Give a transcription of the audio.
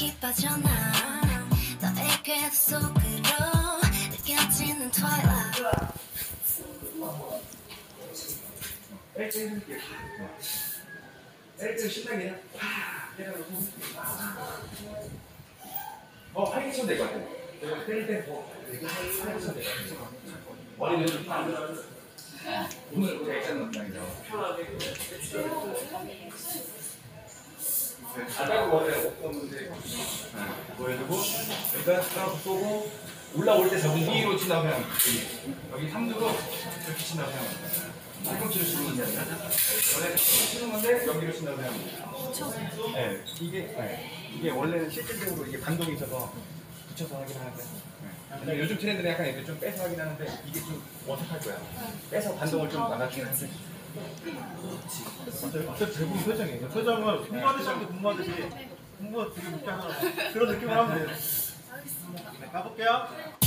깊이 빠져나 궤도 속으로 느껴지는 어 내가 때릴 때뭐 좀안 들어 오늘 우리 액션 농장이죠 아까 원래 문제 보여주고 일단 스타트 쏘고 올라올 때 저기 위로 친다고 그냥 여기 여기 3두로 이렇게 그냥 팔꿈치를 치는 게 아니라 원래 치는 건데 여기로 그냥 네, 이게 네, 이게 원래는 실질적으로 이게 반동이 있어서 붙여서 하긴 하는데. 네. 그냥 요즘 트렌드는 약간 이렇게 좀 빼서 하긴 하는데 이게 좀 어색할 거야. 빼서 반동을 좀 나눠주긴 하는데 어차피 대부분 표정이에요. 표정은 공부하듯이 하는데 공부하듯이 공부 되게 못하잖아. 그런 느낌을 하면 돼요. 네, 가볼게요.